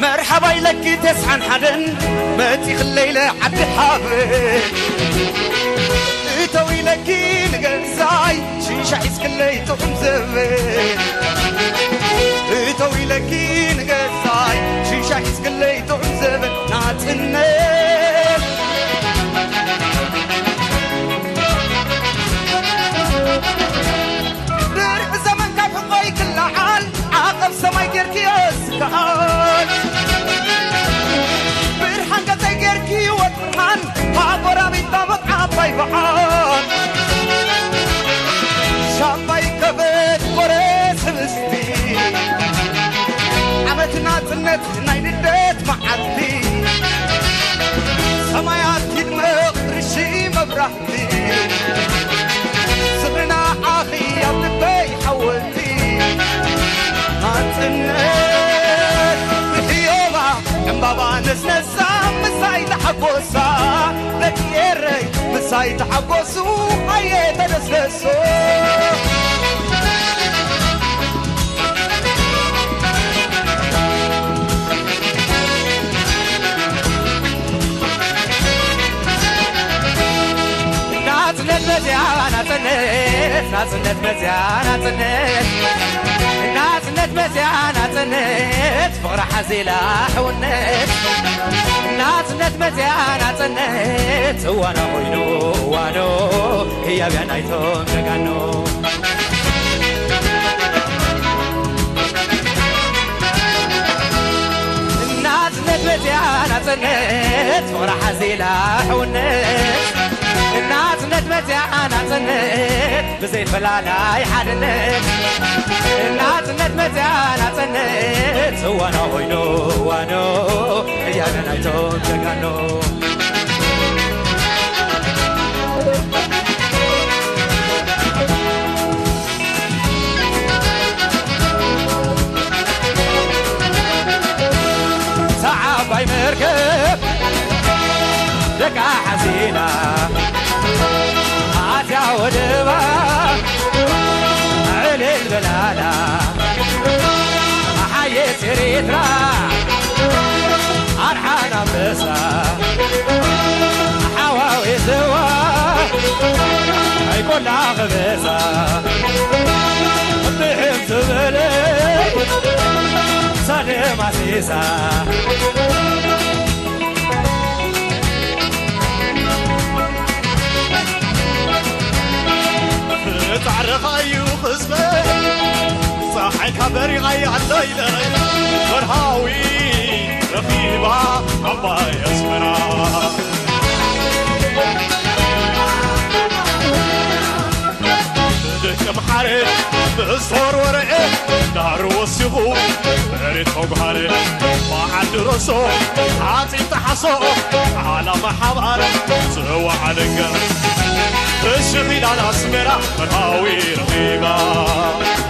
مرحبا لك تسعن حدن متي خليلة عبد حابل توي لك نقزاي شيشة حيس كلي تقوم زبل توي لك نقزاي شيشة حيس كلي تقوم زبل ناتنل عمتنا تنت ناي ندت معدي سمايات يدمق رشي مبرحتي سمنا عاخي يا بنبي حولتي ما تنت بحيوبا كم بابا نسنسا مساي تحبوسا لكيري مساي تحبوسو ናጽነት ናጽነት በዚያ ናጽነት ናጽነት በዚያ ናጽነት ፍቕሪ ሓዚላ ሕውነት ናጽነት በዚያ ናጽነት እዋና ኮይኑ እዋኖ ህያብያ ናይቶም ደጋኖ ናጽነት በዚያ ናጽነት ፍቕሪ ሓዚላ ሕውነት ናጽነት በዚያ ናጽነት ብዘይፈላላይ ሓድነት ናጽነት በዚያ ናጽነት እዋኖ ኮይኑ እዋኖ እያነ ናይቶም ደጋኖ ሓየት ኤርትራ ኣርሓን ኣንበሳ ሓዋዊ ዝዋ ኣይቆላ ክበሳ ብሕም ትበለ ሰደማሲሳ تعرخايو خزبة صاحك بريغي عالليلة فرهاوي رقيبة عبا يسمرا. دكم حاري بصور وسيخو مريت فوق هاري. ما عند رسو عاطي تحصو على محبار سوى على القلب الشغيل على أسمرة فرهاوي رقيبة.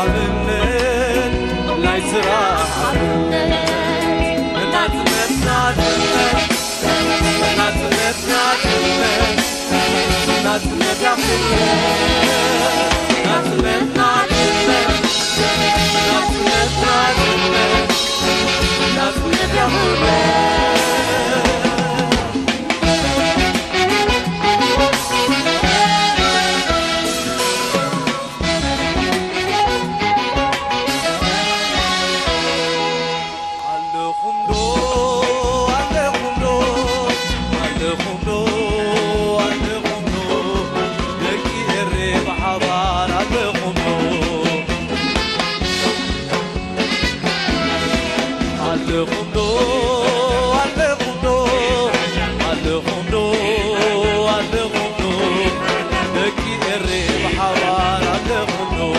ኣብነት ናይ ስራ ኣብነት ናፅነትና le rondo, à le rondo, à le rondo, à le rondo, le qui arrive à le rondo.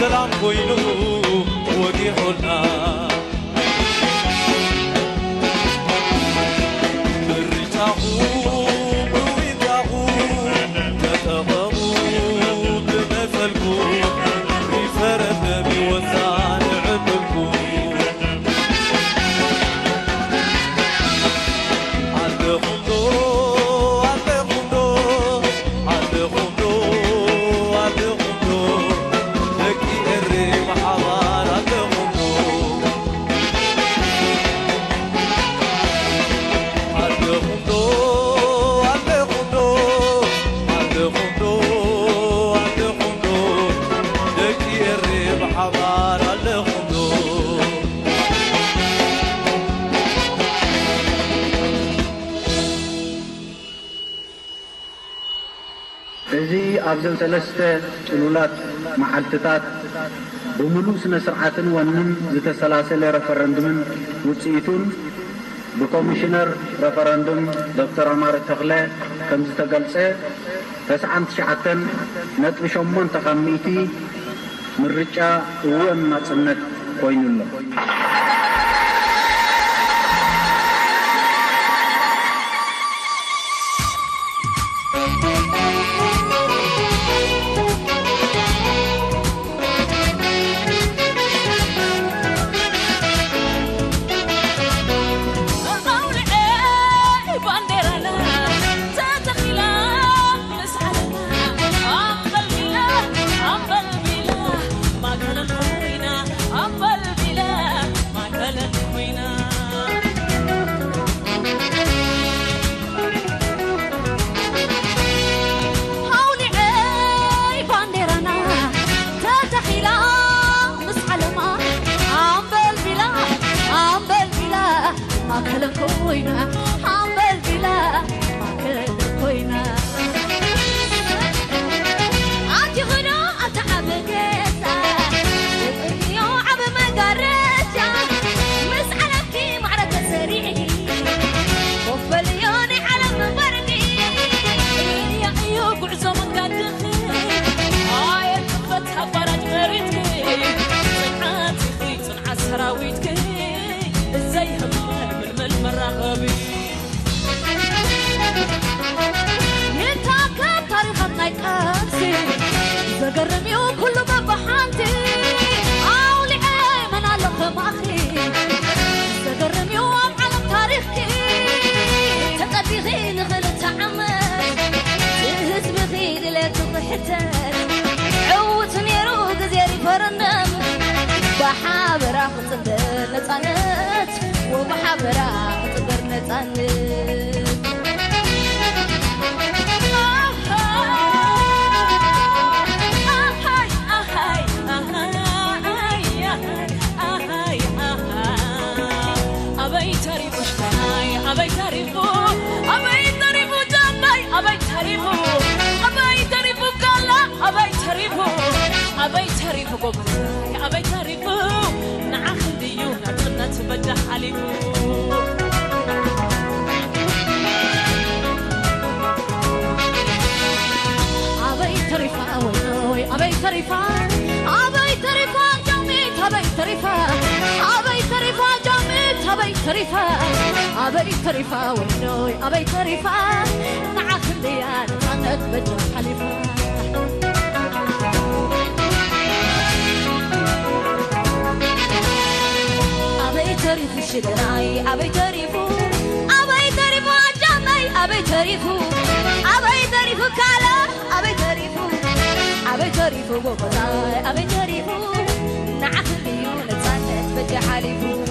سلام خوينو وقيحوا النار ኣብዘን ሰለስተ ጭሉላት መዓልትታት ብምሉእ ስነ ስርዓትን ወንን ዝተሰላሰለ ረፈረንድምን ውፅኢቱን ብኮሚሽነር ረፈረንድም ዶክተር ኣማረ ተኽለ ከም ዝተገልጸ ተስዓን ትሽዓተን ነጥቢ ሸሞንተ ካብ ምርጫ እወን ናጽነት ኮይኑሎ። ኮይና نتانت أبي تعرف قبل أبي تعرف نعخل ديو نتنا تبجح تريفا أبي تريفا جميت أبي تريفا أبي تريفا جميت تريفو أبي تريفو بوبلاي أبي تريفو نعخ اللي يونت سانت بجا حليفو